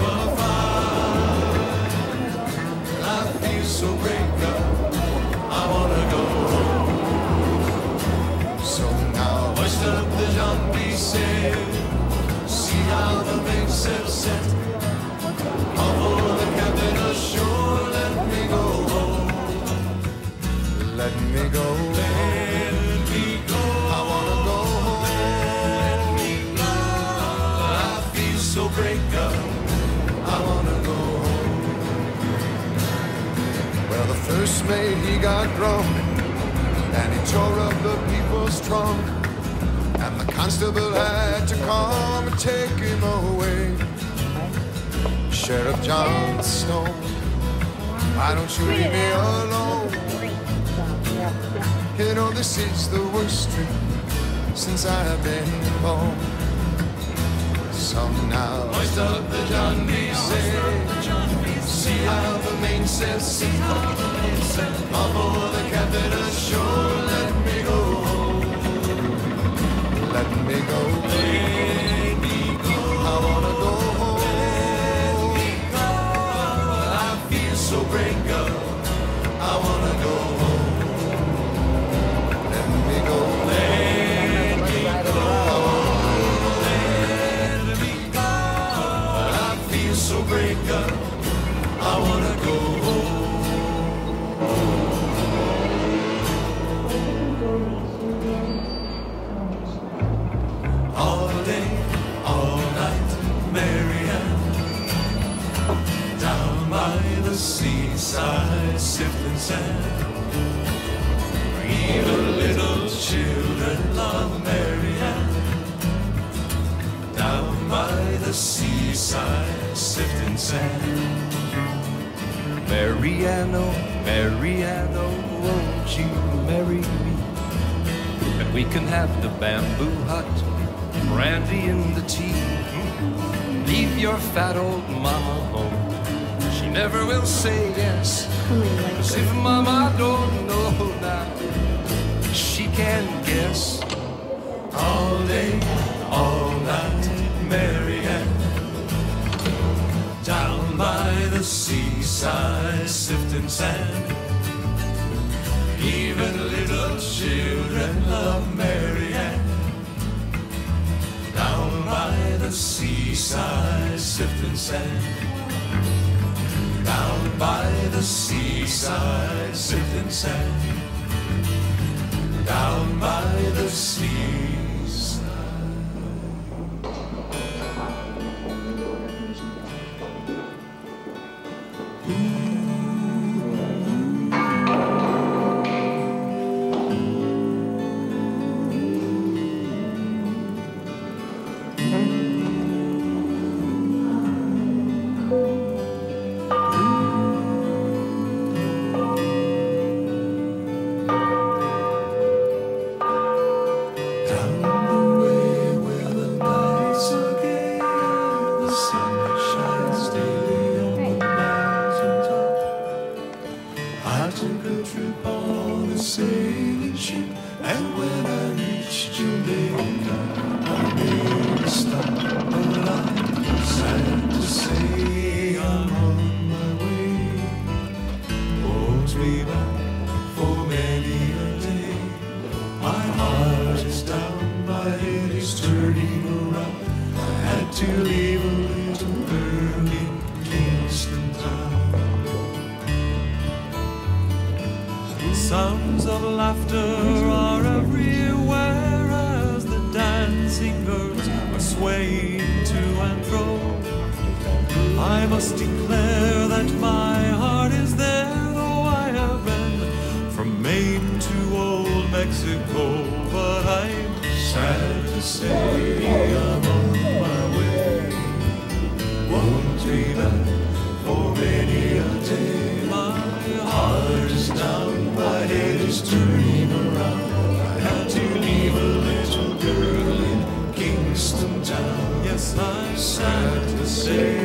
love. made, he got drunk. And he tore up the people's trunk. And the constable had to come and take him away. Sheriff Johnstone, why don't you leave me alone? You know, this is the worst trip since I have been born. Some now, hoist up the John say. See how the mainsail, see how the mainsail, for the cabin ashore, let me go, let me go. sifting sand. Mariano, Mariano, won't you marry me? And we can have the bamboo hut, brandy in the tea. Leave your fat old mama home. She never will say yes. Cause if mama don't know now, she can guess. All day, all night, Marianne. By the seaside, sifting sand. Even little children love Marianne. Down by the seaside, sifting sand. Down by the seaside, sifting sand. Down by the seaside. Trip on a sailing ship, and when I reached Jamaica, I made a stop. But I'm sad to say I'm on my way. Holds me back for many a day. My heart is down, my head is turning around. I had to leave Sounds of laughter are everywhere as the dancing girls are swaying to and fro. I must declare that my heart is there, though I have been from Maine to old Mexico. But I'm Sad to say I'm on my way. Won't be back for many a day. Around. I had to leave a little girl in Kingston town. yes, I'm Sad to say